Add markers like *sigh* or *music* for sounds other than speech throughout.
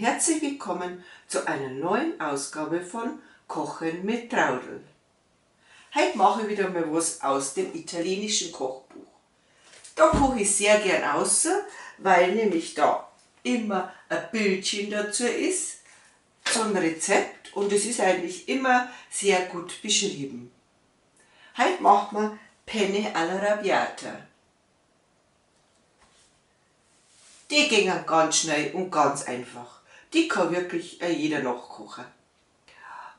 herzlich willkommen zu einer neuen Ausgabe von Kochen mit Traudel. Heute mache ich wieder mal was aus dem italienischen Kochbuch. Da koche ich sehr gern außer, weil nämlich da immer ein Bildchen dazu ist, so ein Rezept und es ist eigentlich immer sehr gut beschrieben. Heute machen wir Penne alla Rabiata. Die gingen ganz schnell und ganz einfach. Die kann wirklich jeder nachkochen.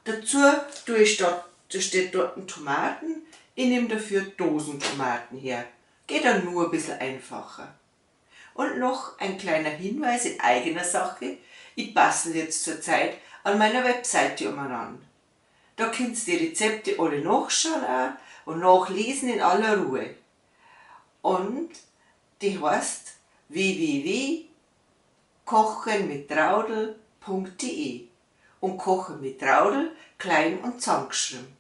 Dazu tue ich dort, da steht dort Tomaten, ich nehme dafür Dosentomaten her. Geht dann nur ein bisschen einfacher. Und noch ein kleiner Hinweis in eigener Sache. Ich bastel jetzt zurzeit an meiner Webseite umeinander. Da könnt ihr die Rezepte alle nachschauen und nachlesen in aller Ruhe. Und die heißt www.kochenmittraudel.de und Kochen mit Traudel klein und zusammengeschrieben.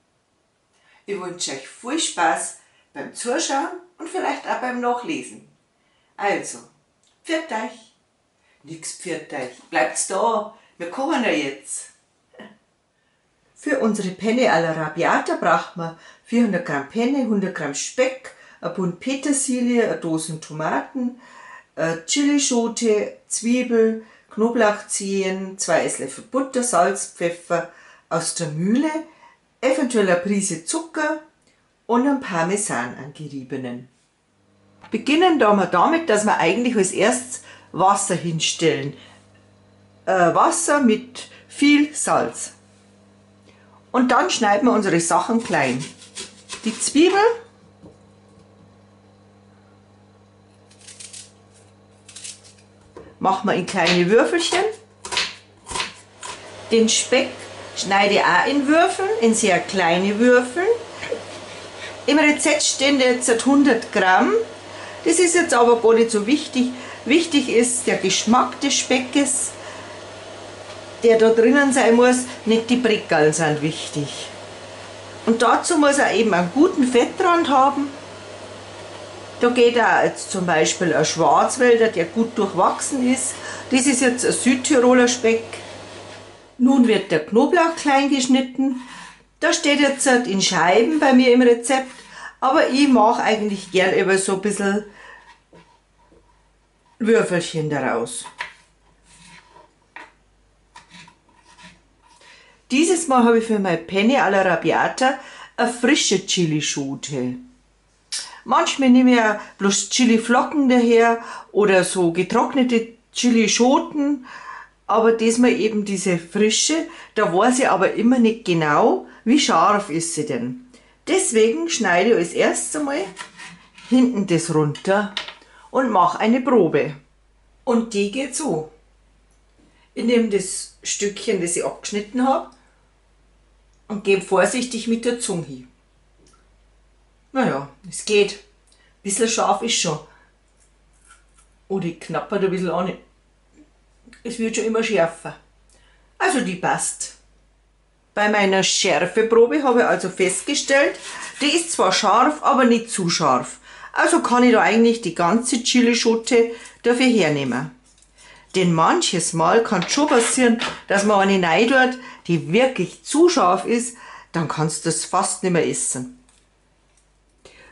Ich wünsche euch viel Spaß beim Zuschauen und vielleicht auch beim Nachlesen. Also, pfiat euch! Nix pfiat euch, bleibt's da, wir kochen ja jetzt. Für unsere Penne alla Rabiata braucht man 400 Gramm Penne, 100 Gramm Speck, ein Bund Petersilie, eine Dosen Tomaten, Chilischote, Zwiebel, Knoblauchzehen, zwei Esslöffel Butter, Salz, Pfeffer aus der Mühle, eventuell eine Prise Zucker und ein Parmesan angeriebenen. Beginnen da wir damit, dass wir eigentlich als erstes Wasser hinstellen. Äh, Wasser mit viel Salz. Und dann schneiden wir unsere Sachen klein. Die Zwiebel machen wir in kleine Würfelchen. Den Speck schneide ich auch in Würfeln, in sehr kleine Würfel. Im Rezept stehen jetzt 100 Gramm. Das ist jetzt aber gar nicht so wichtig. Wichtig ist der Geschmack des Speckes, der da drinnen sein muss. Nicht die Prickeln sind wichtig. Und dazu muss er eben einen guten Fettrand haben da geht auch jetzt zum Beispiel ein Schwarzwälder, der gut durchwachsen ist. Das ist jetzt ein Südtiroler Speck. Nun wird der Knoblauch klein geschnitten. Da steht jetzt halt in Scheiben bei mir im Rezept, aber ich mache eigentlich gern immer so ein bisschen Würfelchen daraus. Dieses Mal habe ich für meine Penne alla Rabiata eine frische Chilischote. Manchmal nehme ich ja bloß Chiliflocken daher oder so getrocknete Chilischoten, aber diesmal eben diese frische, da weiß ich aber immer nicht genau, wie scharf ist sie denn. Deswegen schneide ich als erstes einmal hinten das runter und mache eine Probe. Und die geht so. Ich nehme das Stückchen, das ich abgeschnitten habe und gebe vorsichtig mit der Zunge hin. Naja, es geht. Ein bisschen scharf ist schon. Oder ich knappert ein bisschen an. Es wird schon immer schärfer. Also die passt. Bei meiner Schärfeprobe habe ich also festgestellt, die ist zwar scharf, aber nicht zu scharf. Also kann ich da eigentlich die ganze Chilischote dafür hernehmen. Denn manches Mal kann es schon passieren, dass man eine rein die wirklich zu scharf ist, dann kannst du das fast nicht mehr essen.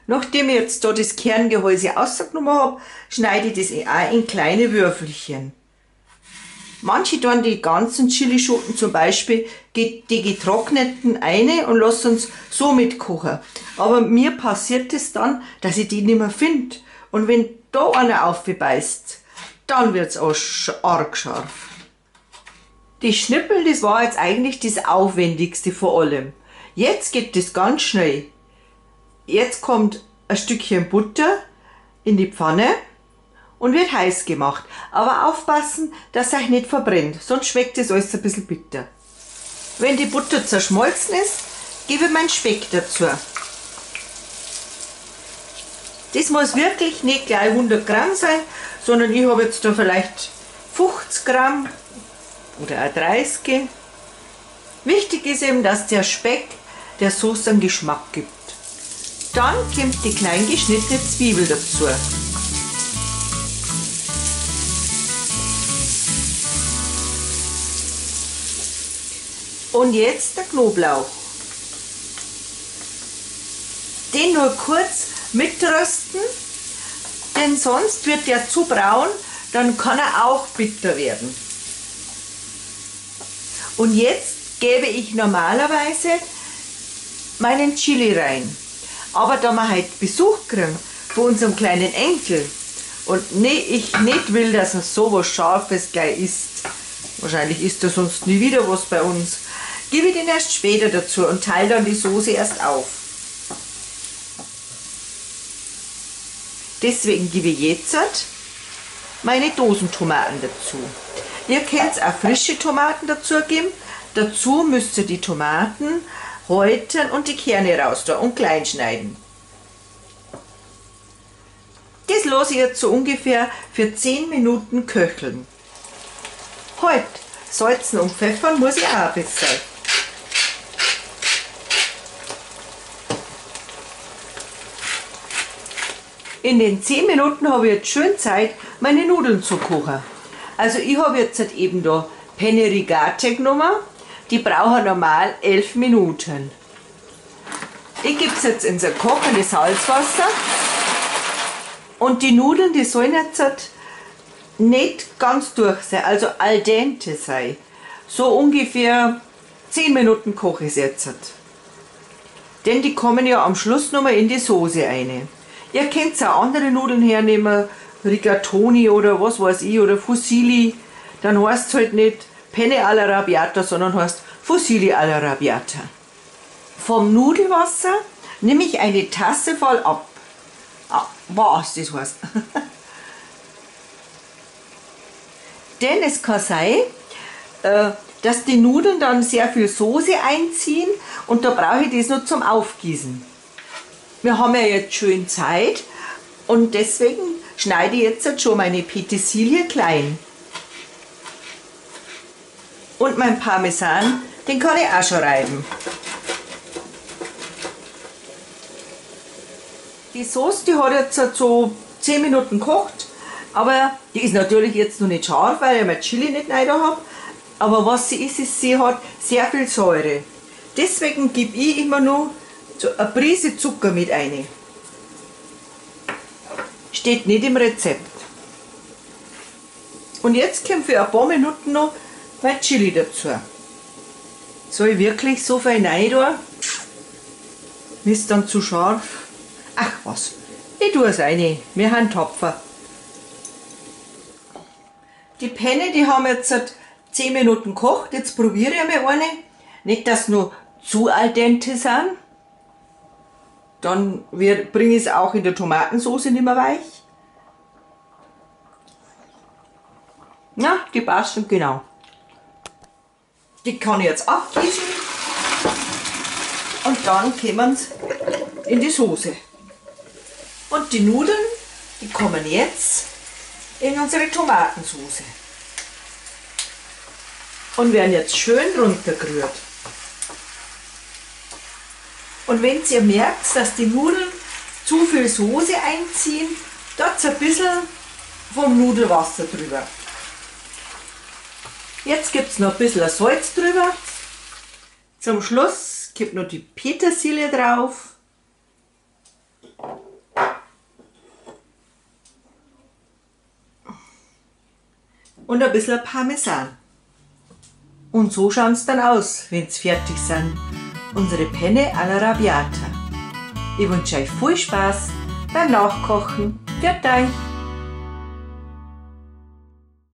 Nachdem ich jetzt da das Kerngehäuse ausgenommen habe, schneide ich das auch in kleine Würfelchen. Manche tun die ganzen Chilischoten zum Beispiel die getrockneten eine und lassen uns so mitkochen. Aber mir passiert es das dann, dass ich die nicht mehr finde. Und wenn da einer aufbeißt, dann wird's auch arg scharf. Die Schnippel, das war jetzt eigentlich das Aufwendigste vor allem. Jetzt geht das ganz schnell. Jetzt kommt ein Stückchen Butter in die Pfanne und wird heiß gemacht. Aber aufpassen, dass euch nicht verbrennt, sonst schmeckt es alles ein bisschen bitter. Wenn die Butter zerschmolzen ist, gebe ich meinen Speck dazu. Das muss wirklich nicht gleich 100 Gramm sein, sondern ich habe jetzt da vielleicht 50 Gramm oder auch 30. Wichtig ist eben, dass der Speck der Soße einen Geschmack gibt. Dann kommt die klein geschnittene Zwiebel dazu. Und jetzt der Knoblauch. Den nur kurz mitrösten, denn sonst wird der zu braun, dann kann er auch bitter werden. Und jetzt gebe ich normalerweise meinen Chili rein. Aber da wir heute Besuch kriegen von unserem kleinen Enkel und nee, ich nicht will, dass er so was Scharfes gleich isst, wahrscheinlich isst er sonst nie wieder was bei uns, gebe ich den erst später dazu und teile dann die Soße erst auf. Deswegen gebe ich jetzt meine Dosentomaten dazu. Ihr könnt auch frische Tomaten dazu geben. Dazu müsst ihr die Tomaten häuten und die Kerne raus da und klein schneiden. Das lasse ich jetzt so ungefähr für 10 Minuten köcheln. Halt, salzen und pfeffern muss ich auch ein bisschen. In den 10 Minuten habe ich jetzt schön Zeit, meine Nudeln zu kochen. Also ich habe jetzt eben da Penne Rigate genommen. Die brauchen normal 11 Minuten. Ich gebe es jetzt in so kochendes Salzwasser. Und die Nudeln, die sollen jetzt halt nicht ganz durch sein, also al dente sein. So ungefähr 10 Minuten koche ich es jetzt. Denn die kommen ja am Schluss nochmal in die Soße rein. Ihr könnt auch andere Nudeln hernehmen, Rigatoni oder was weiß ich, oder Fusilli. Dann heißt es halt nicht Penne alla Rabiata, sondern heißt Fusilli alla Rabiata. Vom Nudelwasser nehme ich eine Tasse voll ab. Ah, was das heißt. *laughs* Denn es kann sein, äh, dass die Nudeln dann sehr viel Soße einziehen und da brauche ich das nur zum Aufgießen wir haben ja jetzt schön Zeit und deswegen schneide ich jetzt schon meine Petersilie klein. Und mein Parmesan, den kann ich auch schon reiben. Die Soße, die hat jetzt so 10 Minuten gekocht, aber die ist natürlich jetzt noch nicht scharf, weil ich mein Chili nicht rein habe. Aber was sie ist, ist, sie hat sehr viel Säure. Deswegen gebe ich immer nur eine Prise Zucker mit rein. Steht nicht im Rezept. Und jetzt kommt für ein paar Minuten noch mein Chili dazu. Soll ich wirklich so viel rein? Ist dann zu scharf? Ach was, ich tue es rein. Wir haben Tapfer. Die Penne, die haben jetzt seit 10 Minuten gekocht. Jetzt probiere ich mal eine. Nicht, dass nur zu al dente sind. Dann bringe ich es auch in der Tomatensauce nicht mehr weich. Ja, die passen genau. Die kann ich jetzt abgießen und dann kommen sie in die Soße. Und die Nudeln, die kommen jetzt in unsere Tomatensauce und werden jetzt schön runtergerührt. Und wenn ihr merkt, dass die Nudeln zu viel Soße einziehen, dort ein bisschen vom Nudelwasser drüber. Jetzt gibt es noch ein bisschen Salz drüber. Zum Schluss gibt noch die Petersilie drauf. Und ein bisschen Parmesan. Und so schauen es dann aus, wenn sie fertig sind unsere Penne alla Rabiata. Ich wünsche euch viel Spaß beim Nachkochen. Euch!